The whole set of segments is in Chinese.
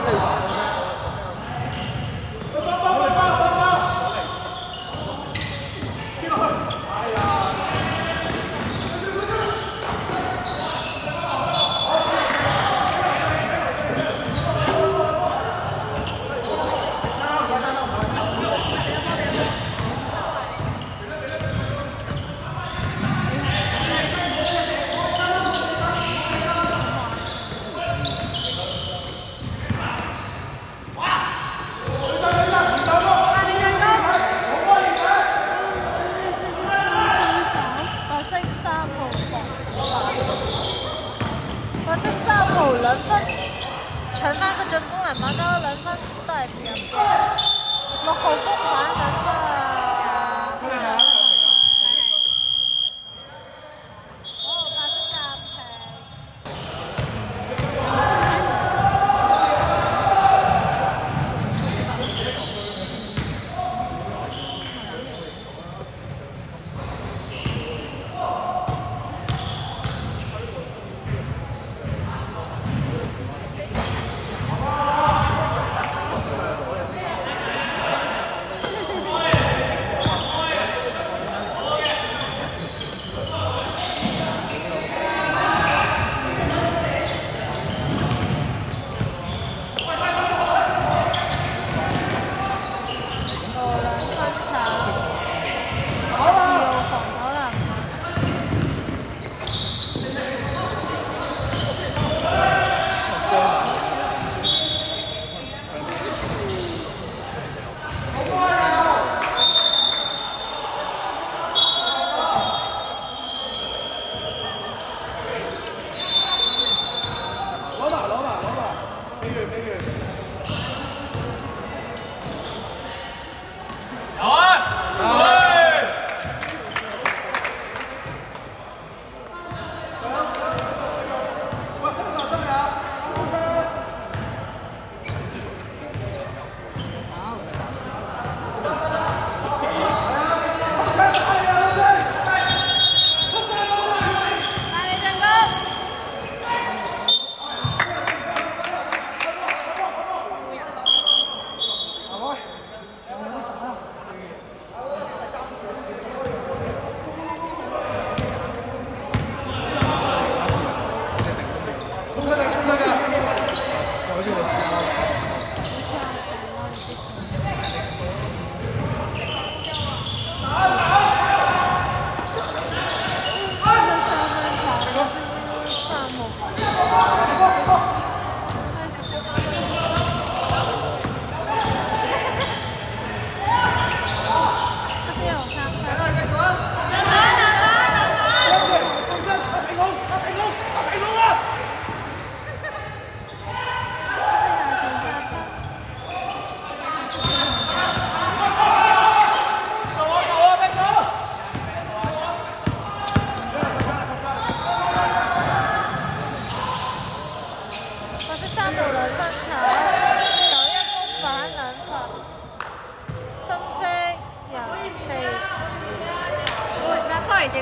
好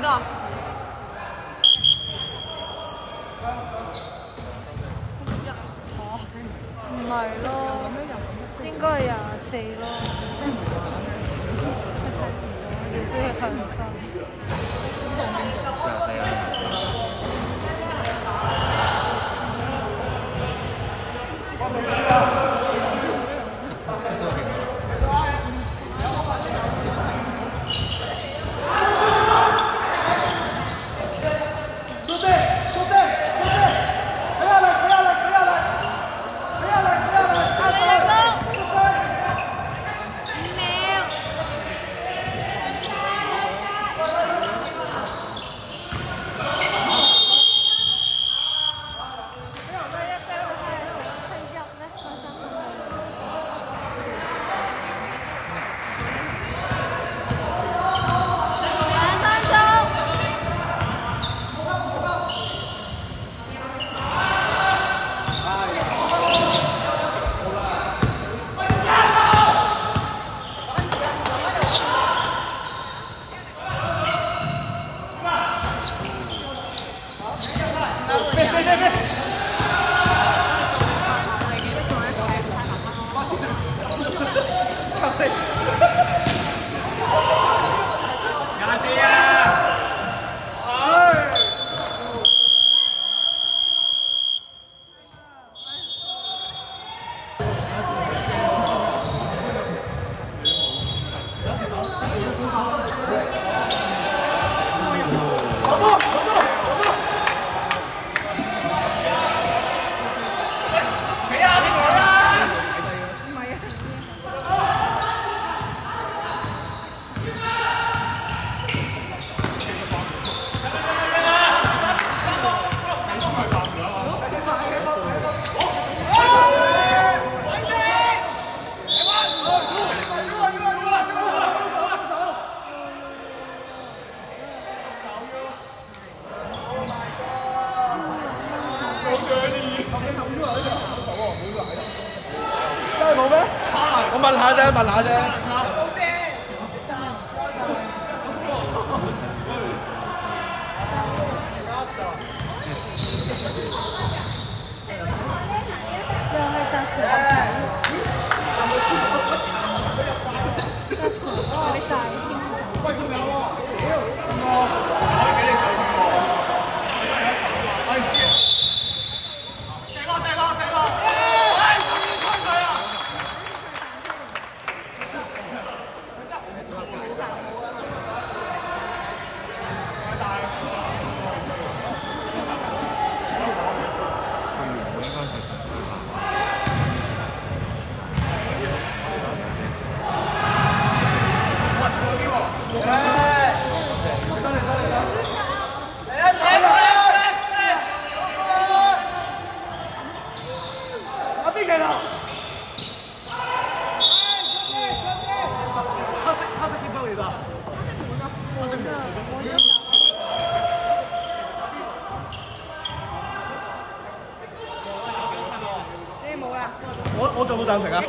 快啲冲上篮板啊！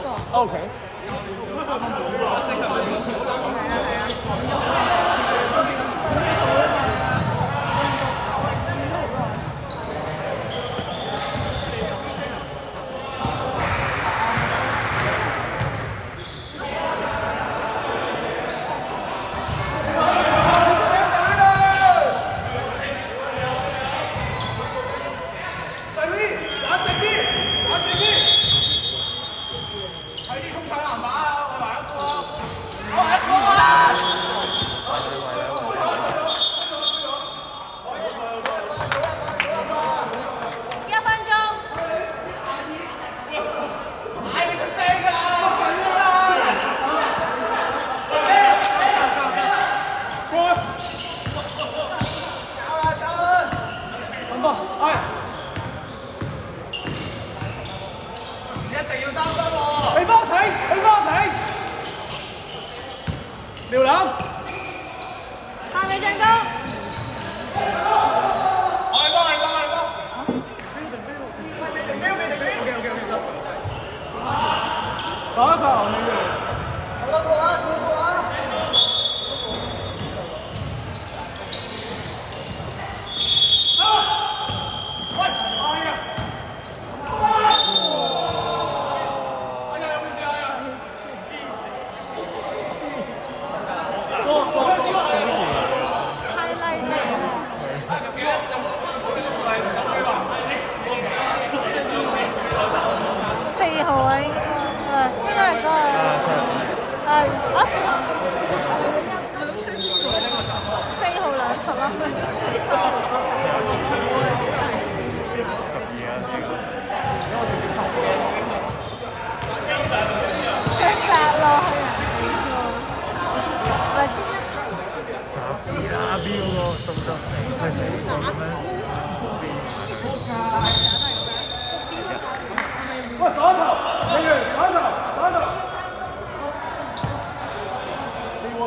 我埋一个。